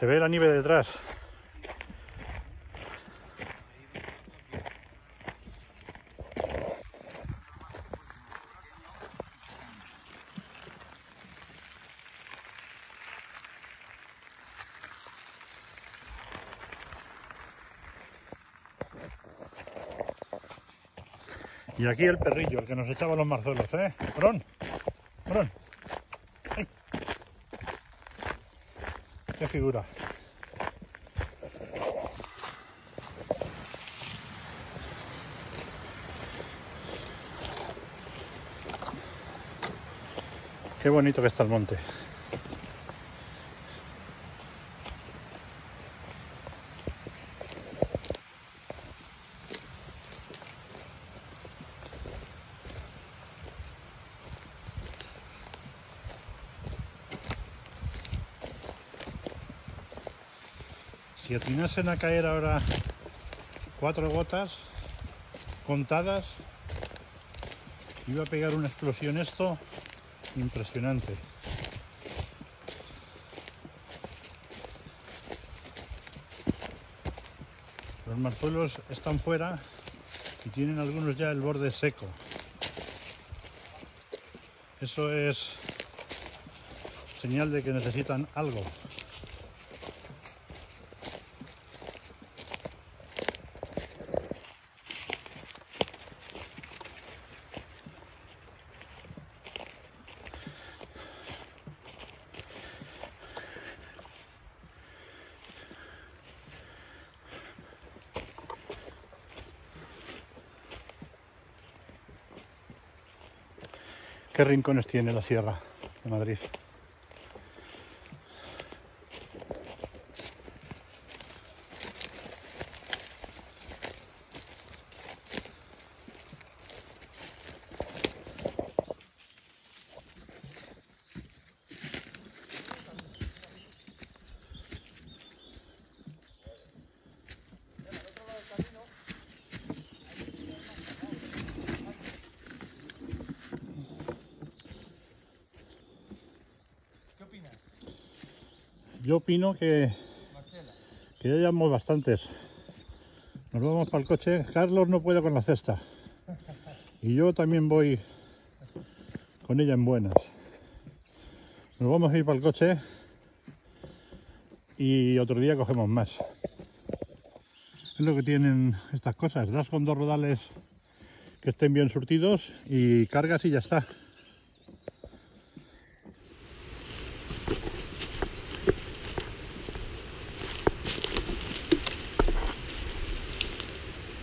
Se ve la nieve detrás. Y aquí el perrillo, el que nos echaba los marzuelos, ¿eh? ¡Bron! ¡Bron! ¡Qué figura! Qué bonito que está el monte. Si atinasen a caer ahora cuatro gotas contadas, iba a pegar una explosión esto impresionante. Los marzuelos están fuera y tienen algunos ya el borde seco. Eso es señal de que necesitan algo. ¿Qué rincones tiene la sierra de Madrid? Yo opino que, que ya llevamos bastantes. Nos vamos para el coche. Carlos no puede con la cesta. Y yo también voy con ella en buenas. Nos vamos a ir para el coche y otro día cogemos más. Es lo que tienen estas cosas. Das con dos rodales que estén bien surtidos y cargas y ya está.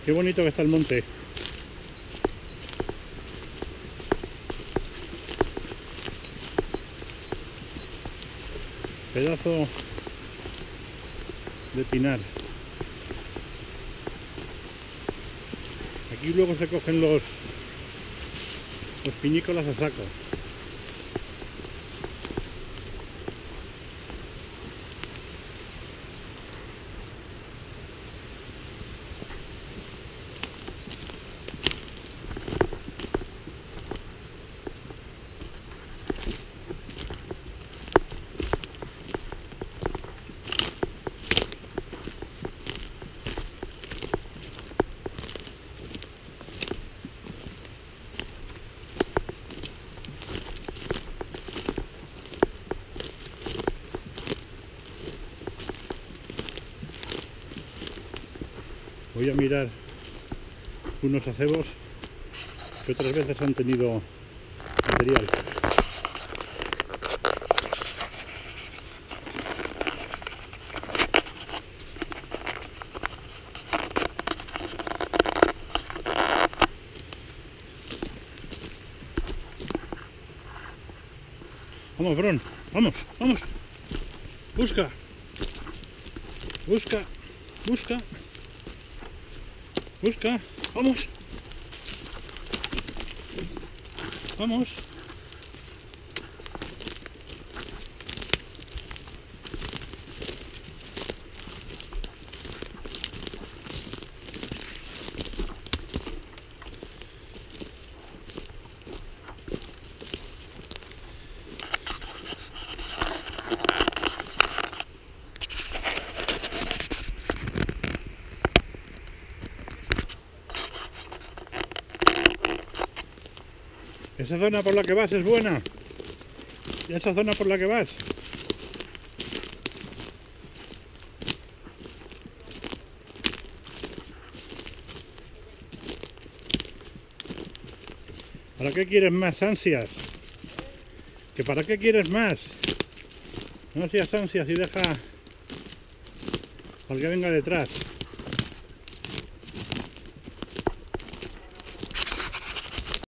Qué bonito que está el monte. Pedazo de pinar. Aquí luego se cogen los los piñícolas a saco. Voy a mirar unos acebos que otras veces han tenido material. Vamos, Bron, vamos, vamos. Busca. Busca, busca. Busca, vamos. Vamos. Esa zona por la que vas es buena. ¿Y esa zona por la que vas? ¿Para qué quieres más ansias? ¿Que para qué quieres más? No seas ansias y deja al que venga detrás.